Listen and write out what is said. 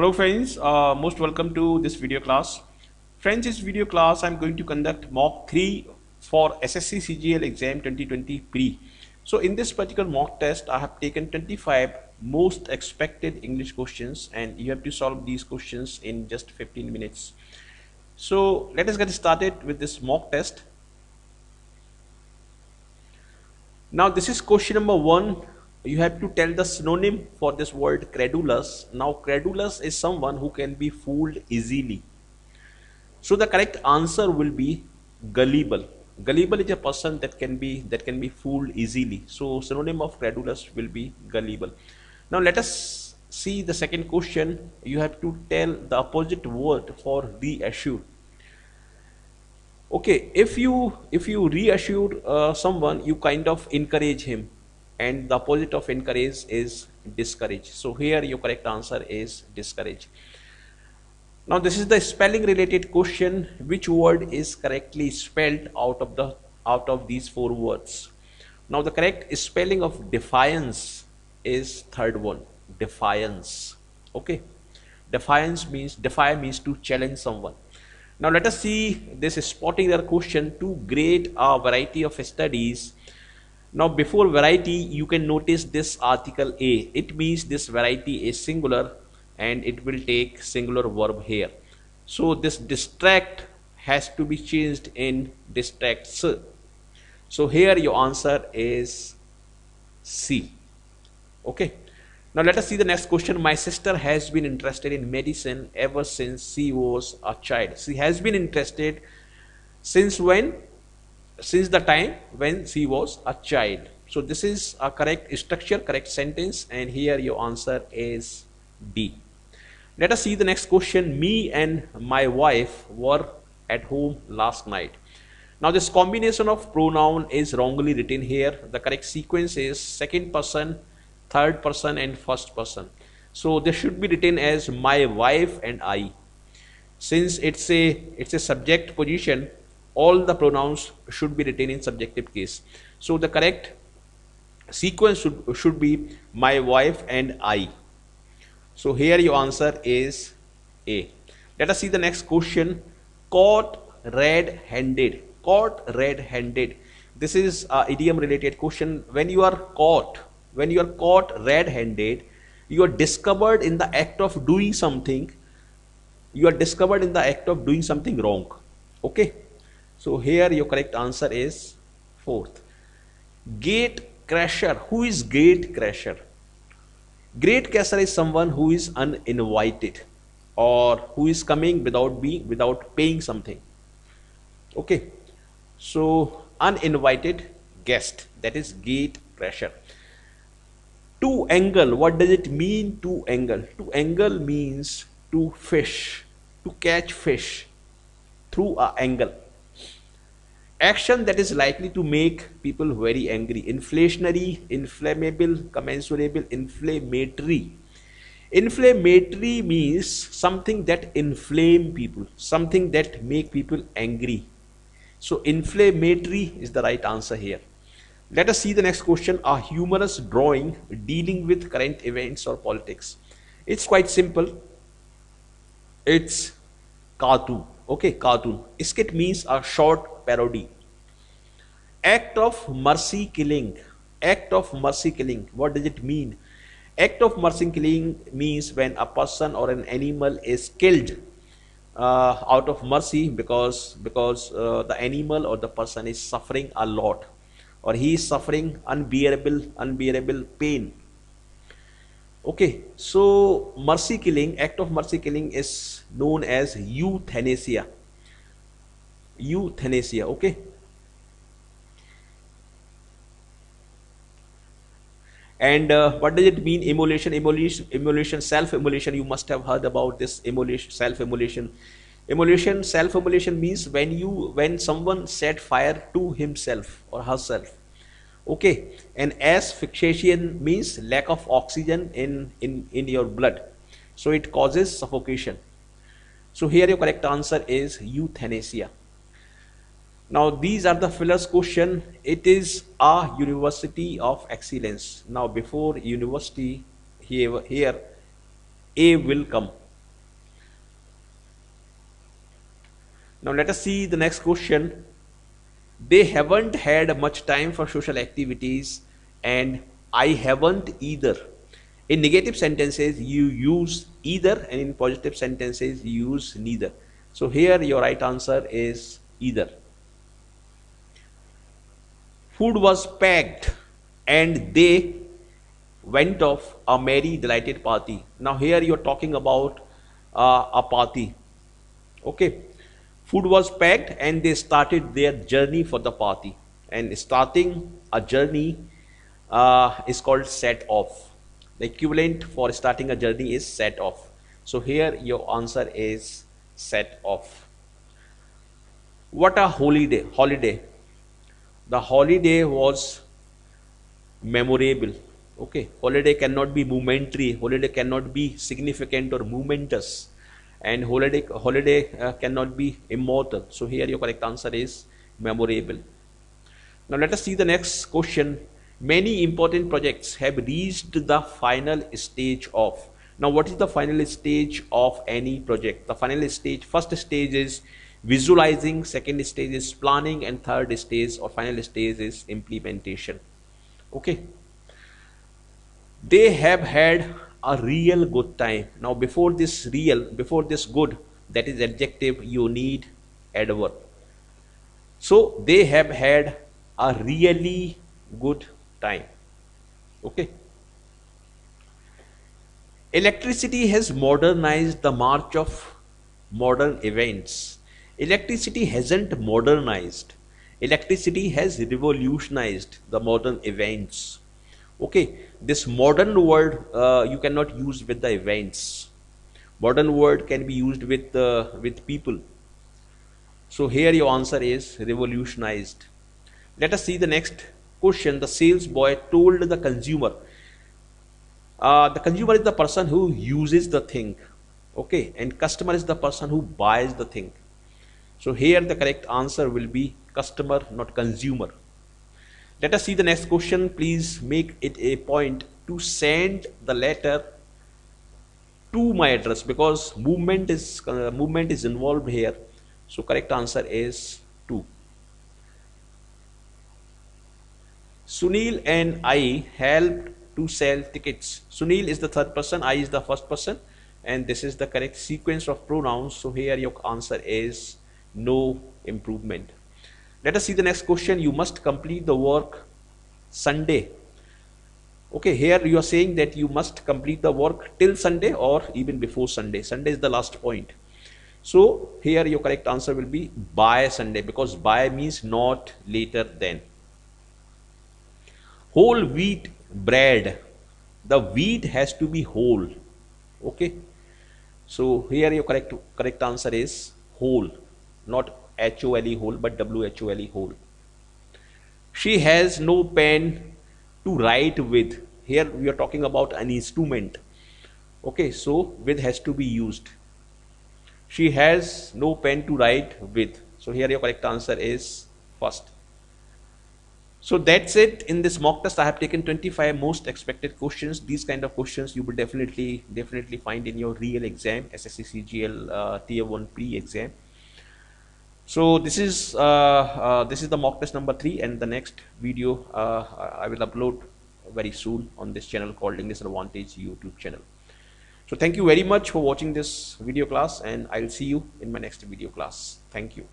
Hello friends, uh, most welcome to this video class. Friends, this video class I'm going to conduct mock 3 for SSC CGL exam 2020 pre. So in this particular mock test, I have taken 25 most expected English questions and you have to solve these questions in just 15 minutes. So let us get started with this mock test. Now this is question number one you have to tell the synonym for this word credulous. Now credulous is someone who can be fooled easily. So the correct answer will be gullible. Gullible is a person that can be that can be fooled easily. So synonym of credulous will be gullible. Now let us see the second question. You have to tell the opposite word for reassure. Okay, if you if you reassure uh, someone, you kind of encourage him and the opposite of encourage is discourage. So here your correct answer is discourage. Now this is the spelling related question. Which word is correctly spelled out of the out of these four words? Now the correct spelling of defiance is third one. Defiance. Okay? Defiance means defy means to challenge someone. Now let us see this spotting their question to grade a uh, variety of studies now before variety you can notice this article a. It means this variety is singular and it will take singular verb here. So this distract has to be changed in distracts. So here your answer is C. Okay. Now let us see the next question. My sister has been interested in medicine ever since she was a child. She has been interested since when since the time when she was a child. So this is a correct structure, correct sentence and here your answer is D. Let us see the next question. Me and my wife were at home last night. Now this combination of pronoun is wrongly written here. The correct sequence is second person, third person and first person. So this should be written as my wife and I. Since it's a it's a subject position, all the pronouns should be written in subjective case. So the correct sequence should, should be my wife and I. So here your answer is A. Let us see the next question. Caught red-handed. Caught red-handed. This is a idiom related question. When you are caught, when you are caught red-handed, you are discovered in the act of doing something. You are discovered in the act of doing something wrong. Okay. So here your correct answer is fourth. Gate crasher. Who is gate crasher? Gate crasher is someone who is uninvited or who is coming without being without paying something. Okay. So uninvited guest that is gate crasher. To angle. What does it mean to angle? To angle means to fish, to catch fish through a angle action that is likely to make people very angry. Inflationary inflammable commensurable inflammatory. Inflammatory means something that inflame people something that make people angry. So inflammatory is the right answer here. Let us see the next question. A humorous drawing dealing with current events or politics. It's quite simple. It's cartoon. Okay cartoon. Skit means a short parody. Act of mercy killing. Act of mercy killing. What does it mean? Act of mercy killing means when a person or an animal is killed uh, out of mercy because because uh, the animal or the person is suffering a lot or he is suffering unbearable unbearable pain. Okay so mercy killing act of mercy killing is known as euthanasia euthanasia okay and uh, what does it mean immolation immolation immolation self immolation you must have heard about this immolation self immolation immolation self immolation means when you when someone set fire to himself or herself okay and asphyxiation means lack of oxygen in in in your blood. So it causes suffocation. So here your correct answer is euthanasia now these are the fillers question. It is a university of excellence. Now before university here, here A will come. Now let us see the next question. They haven't had much time for social activities and I haven't either. In negative sentences you use either and in positive sentences you use neither. So here your right answer is either. Food was packed and they went off a merry delighted party. Now here you're talking about uh, a party. Okay. Food was packed and they started their journey for the party. And starting a journey uh, is called set off. The equivalent for starting a journey is set off. So here your answer is set off. What a holiday! Holiday. The holiday was memorable. Okay, holiday cannot be momentary. Holiday cannot be significant or momentous, and holiday holiday uh, cannot be immortal. So here your correct answer is memorable. Now let us see the next question many important projects have reached the final stage of now what is the final stage of any project the final stage first stage is visualizing second stage is planning and third stage or final stage is implementation. Okay. They have had a real good time. Now before this real before this good that is adjective you need adverb. So they have had a really good time. Okay. Electricity has modernized the march of modern events electricity hasn't modernized. Electricity has revolutionized the modern events. Okay this modern word uh, you cannot use with the events. Modern word can be used with uh, with people. So here your answer is revolutionized. Let us see the next question. The sales boy told the consumer uh, the consumer is the person who uses the thing. Okay and customer is the person who buys the thing so here the correct answer will be customer not consumer let us see the next question please make it a point to send the letter to my address because movement is uh, movement is involved here so correct answer is 2 Sunil and I helped to sell tickets. Sunil is the third person, I is the first person, and this is the correct sequence of pronouns. So here your answer is no improvement. Let us see the next question. You must complete the work Sunday. Okay, here you are saying that you must complete the work till Sunday or even before Sunday. Sunday is the last point. So here your correct answer will be by Sunday because by means not later than whole wheat bread the wheat has to be whole okay so here your correct correct answer is whole not h-o-l-e whole but w-h-o-l-e whole she has no pen to write with here we are talking about an instrument okay so with has to be used she has no pen to write with so here your correct answer is first so that's it in this mock test. I have taken 25 most expected questions. These kind of questions you will definitely definitely find in your real exam, SSC CGL uh, Tier 1 pre exam. So this is uh, uh, this is the mock test number three, and the next video uh, I will upload very soon on this channel called English Advantage YouTube channel. So thank you very much for watching this video class, and I'll see you in my next video class. Thank you.